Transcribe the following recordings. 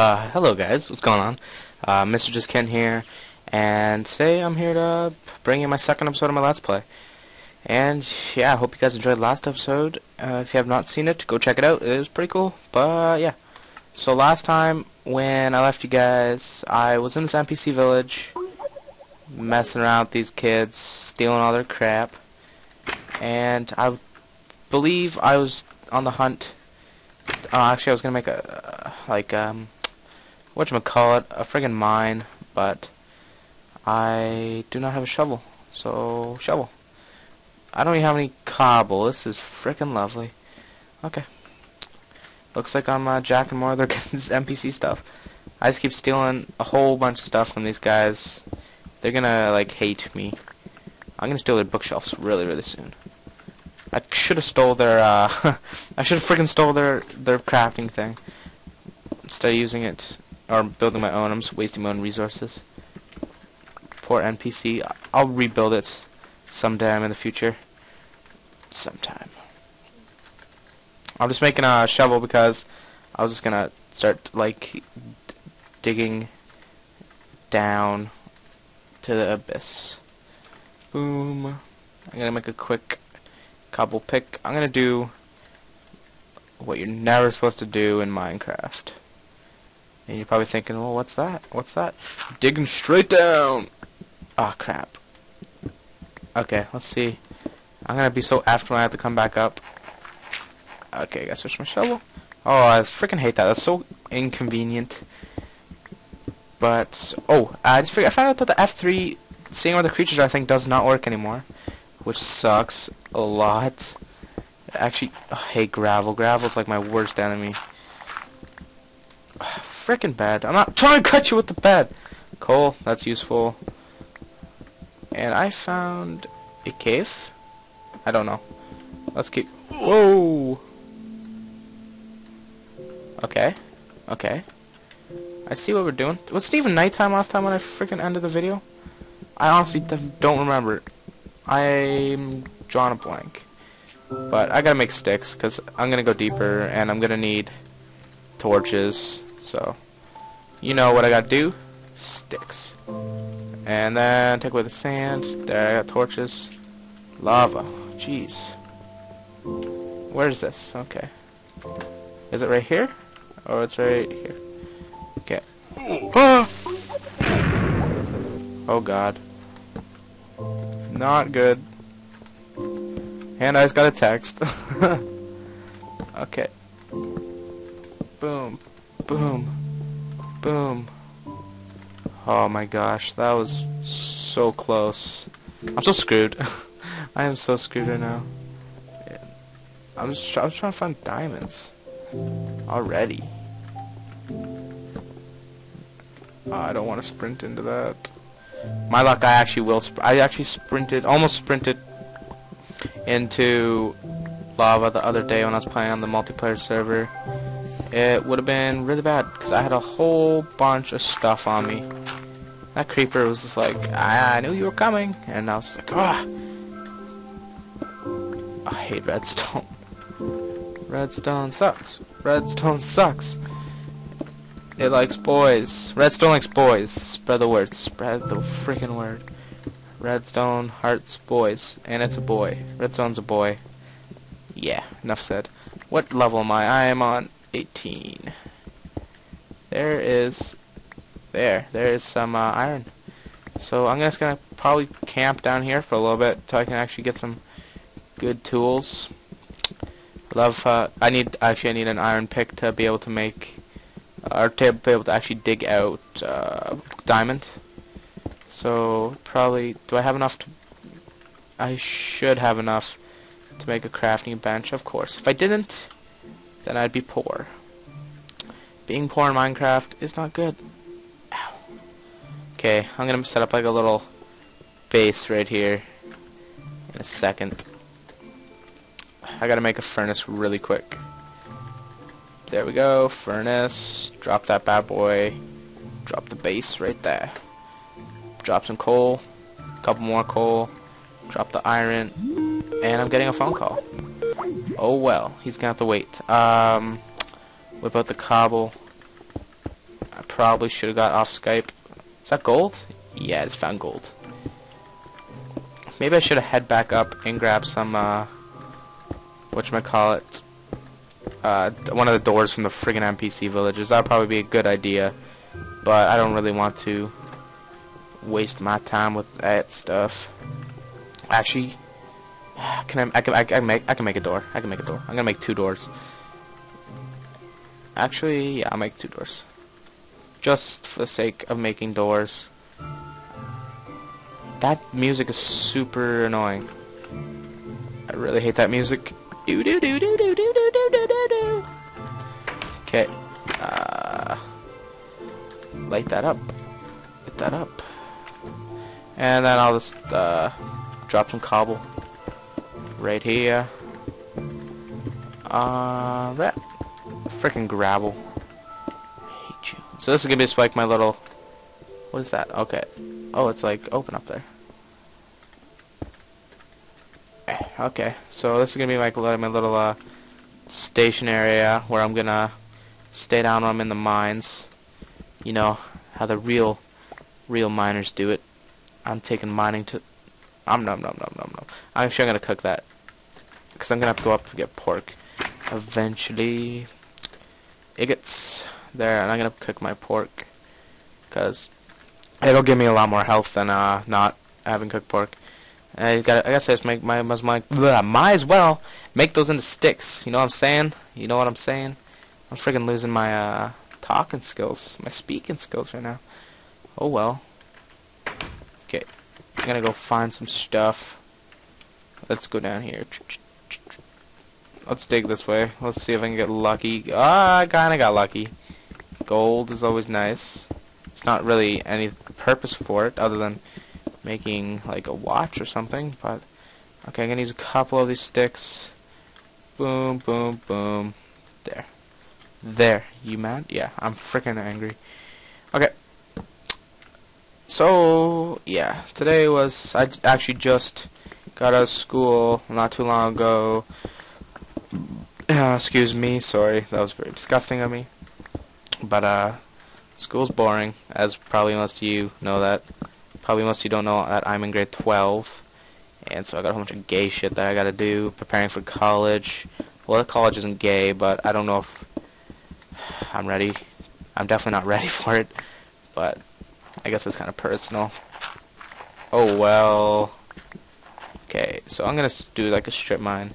Uh, hello guys, what's going on? Uh, Mr. Just Kitten here, and today I'm here to bring you my second episode of my Let's Play. And yeah, I hope you guys enjoyed last episode. Uh, if you have not seen it, go check it out. It was pretty cool, but yeah. So last time, when I left you guys, I was in this NPC village, messing around with these kids, stealing all their crap, and I believe I was on the hunt. Oh, actually, I was gonna make a like um whatchamacallit, a friggin' mine, but I do not have a shovel. So, shovel. I don't even have any cobble. This is frickin' lovely. Okay. Looks like I'm uh, jacking more of their NPC stuff. I just keep stealing a whole bunch of stuff from these guys. They're gonna, like, hate me. I'm gonna steal their bookshelves really, really soon. I should have stole their, uh, I should have freaking stole their, their crafting thing. Instead of using it or building my own. I'm just wasting my own resources. Poor NPC. I'll rebuild it sometime in the future. Sometime. I'm just making a shovel because I was just gonna start like digging down to the abyss. Boom. I'm gonna make a quick cobble pick. I'm gonna do what you're never supposed to do in Minecraft. And you're probably thinking, well, what's that? What's that? Digging straight down! Ah, oh, crap. Okay, let's see. I'm gonna be so after when I have to come back up. Okay, I gotta switch my shovel. Oh, I freaking hate that. That's so inconvenient. But, oh, I just figured, I found out that the F3, seeing where the creatures are, I think, does not work anymore. Which sucks a lot. Actually, I hate gravel. Gravel's like my worst enemy freaking bad. I'm not trying to cut you with the bed. Coal, that's useful. And I found a cave. I don't know. Let's keep... Whoa! Okay. Okay. I see what we're doing. Was it even nighttime last time when I freaking ended the video? I honestly don't remember. I'm drawing a blank. But I gotta make sticks, because I'm gonna go deeper, and I'm gonna need torches. So, you know what I gotta do? Sticks. And then take away the sand. There, I got torches. Lava. Jeez. Where is this? Okay. Is it right here? Or it's right here? Okay. Oh god. Not good. And I just got a text. okay. Boom. Boom. Boom. Oh my gosh, that was so close. I'm so screwed. I am so screwed right now. I'm just, I trying to find diamonds. Already. I don't want to sprint into that. My luck, I actually will. I actually sprinted, almost sprinted into lava the other day when I was playing on the multiplayer server it would have been really bad because I had a whole bunch of stuff on me. That creeper was just like, I, I knew you were coming, and I was like, ah. I hate redstone. Redstone sucks. Redstone sucks. It likes boys. Redstone likes boys. Spread the word. Spread the freaking word. Redstone hearts boys. And it's a boy. Redstone's a boy. Yeah, enough said. What level am I? I am on 18. There is, there, there is some uh, iron. So I'm just gonna probably camp down here for a little bit so I can actually get some good tools. Love, uh, I need, actually I need an iron pick to be able to make, uh, or to be able to actually dig out, uh, diamond. So, probably, do I have enough to, I should have enough to make a crafting bench, of course. If I didn't, then I'd be poor. Being poor in Minecraft is not good. Ow. Okay, I'm gonna set up like a little base right here in a second. I gotta make a furnace really quick. There we go, furnace. Drop that bad boy. Drop the base right there. Drop some coal. Couple more coal. Drop the iron. And I'm getting a phone call. Oh well, he's gonna have to wait. Um, whip out the cobble. I probably should have got off Skype. Is that gold? Yeah, it's found gold. Maybe I should have head back up and grab some, uh, whatchamacallit, uh, one of the doors from the friggin' NPC villages. That would probably be a good idea. But I don't really want to waste my time with that stuff. Actually, can I, I can, I can make, I can make a door. I can make a door. I'm gonna make two doors. Actually, yeah, I'll make two doors. Just for the sake of making doors. That music is super annoying. I really hate that music. Do do do do do do do do do do. Okay. Uh, light that up. Light that up. And then I'll just uh, drop some cobble right here. Uh, that freaking gravel. I hate you. So this is gonna be just like my little. What is that? Okay. Oh, it's like open up there. Eh, okay, so this is gonna be like my little uh, station area where I'm gonna stay down when I'm in the mines. You know how the real, real miners do it. I'm taking mining to. I'm no no no no no. Actually, I'm gonna cook that because I'm gonna have to go up to get pork eventually. It gets there, and I'm gonna cook my pork because it'll give me a lot more health than uh, not having cooked pork. And I got I guess I just make my must my bleh, might as well make those into sticks. You know what I'm saying? You know what I'm saying? I'm freaking losing my uh, talking skills, my speaking skills right now. Oh well. I'm gonna go find some stuff. Let's go down here. Let's dig this way. Let's see if I can get lucky. Ah, I kinda got lucky. Gold is always nice. It's not really any purpose for it other than making like a watch or something, but okay, I'm gonna use a couple of these sticks. Boom, boom, boom. There. There. You mad? Yeah, I'm freaking angry. Okay. So, yeah, today was, I actually just got out of school not too long ago. Uh, excuse me, sorry, that was very disgusting of me. But, uh, school's boring, as probably most of you know that. Probably most of you don't know that I'm in grade 12. And so I got a whole bunch of gay shit that I gotta do, preparing for college. Well, college isn't gay, but I don't know if I'm ready. I'm definitely not ready for it, but I guess it's kind of personal. Oh, well. Okay, so I'm gonna do like a strip mine.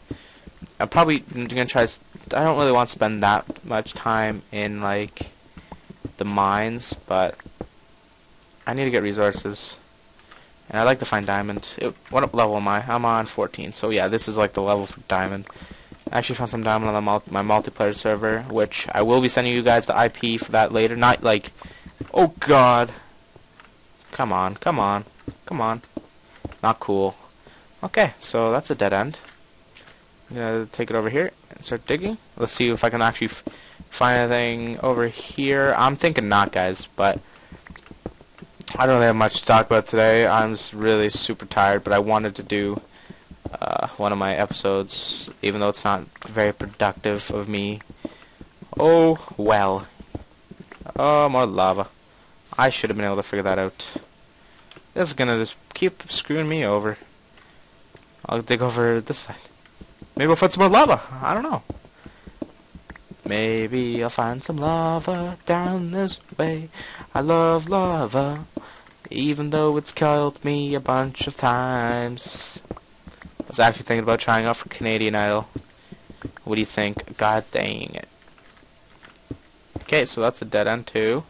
I'm probably gonna try. I don't really want to spend that much time in like the mines, but I need to get resources. And I'd like to find diamond. It, what level am I? I'm on 14. So yeah, this is like the level for diamond. I actually found some diamond on mul my multiplayer server, which I will be sending you guys the IP for that later. Not like, oh god. Come on, come on, come on. Not cool. Okay, so that's a dead end. I'm gonna take it over here and start digging. Let's see if I can actually find anything over here. I'm thinking not, guys, but I don't have much to talk about today. I'm really super tired, but I wanted to do uh, one of my episodes, even though it's not very productive of me. Oh, well. Oh, more lava. I should have been able to figure that out. This is gonna just keep screwing me over. I'll dig over this side. Maybe I'll find some more lava. I don't know. Maybe I'll find some lava down this way. I love lava, even though it's killed me a bunch of times. I was actually thinking about trying out for Canadian Idol. What do you think? God dang it. Okay, so that's a dead end too.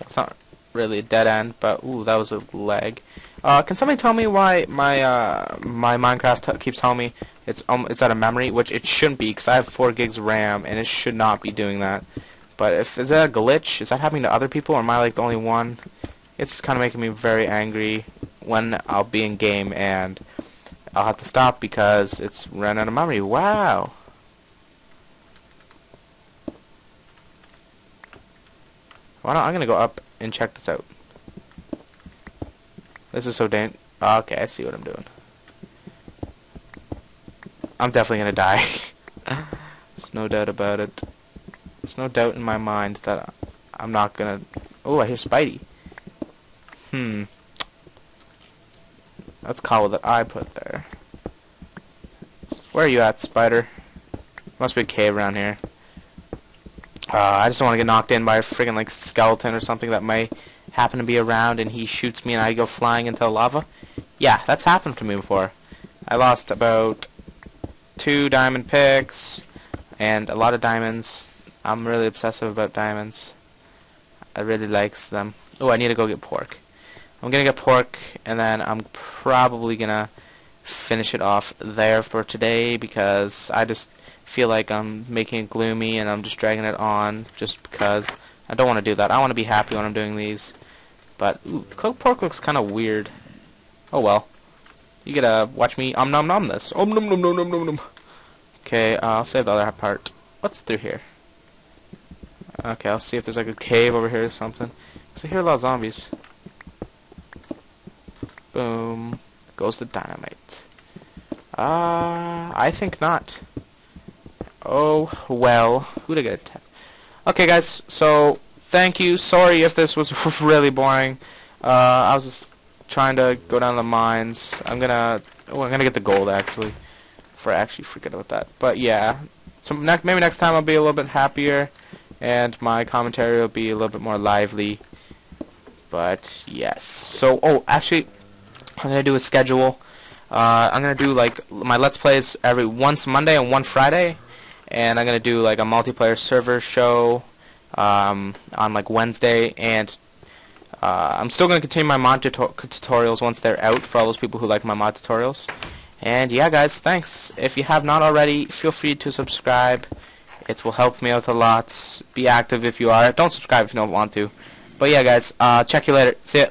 It's not really a dead end, but ooh, that was a leg. Uh, can somebody tell me why my uh, my Minecraft keeps telling me it's um it's out of memory, which it shouldn't be because I have four gigs RAM and it should not be doing that. But if is that a glitch? Is that happening to other people, or am I like the only one? It's kind of making me very angry when I'll be in game and I'll have to stop because it's ran out of memory. Wow. Why not? I'm gonna go up and check this out. This is so dan- Okay, I see what I'm doing. I'm definitely gonna die. There's no doubt about it. There's no doubt in my mind that I'm not gonna... Oh, I hear Spidey. Hmm. That's Kawa that I put there. Where are you at, Spider? Must be a cave around here. Uh, I just don't want to get knocked in by a freaking like skeleton or something that may happen to be around and he shoots me and I go flying into lava. Yeah, that's happened to me before. I lost about two diamond picks and a lot of diamonds. I'm really obsessive about diamonds. I really likes them. Oh, I need to go get pork. I'm gonna get pork and then I'm probably gonna finish it off there for today because I just feel like I'm making it gloomy and I'm just dragging it on just because I don't want to do that. I want to be happy when I'm doing these. But ooh, cooked pork looks kind of weird. Oh well. You gotta watch me om nom nom this. Om nom nom nom nom nom nom. Okay, uh, I'll save the other part. What's through here? Okay, I'll see if there's like a cave over here or something. Cause I hear a lot of zombies. Boom. Goes the dynamite. Uh, I think not. Oh, well. Who'd I get attacked? Okay, guys, so thank you. Sorry if this was really boring. Uh, I was just trying to go down the mines. I'm gonna... Oh, I'm gonna get the gold, actually. For actually forget about that. But, yeah. So ne maybe next time I'll be a little bit happier. And my commentary will be a little bit more lively. But, yes. So, oh, actually, I'm gonna do a schedule. Uh, I'm gonna do like my Let's Plays every once Monday and one Friday, and I'm gonna do like a multiplayer server show um, on like Wednesday, and uh, I'm still gonna continue my mod tuto tutorials once they're out for all those people who like my mod tutorials. And yeah, guys, thanks. If you have not already, feel free to subscribe. It will help me out a lot. Be active if you are. Don't subscribe if you don't want to. But yeah, guys, uh, check you later. See ya.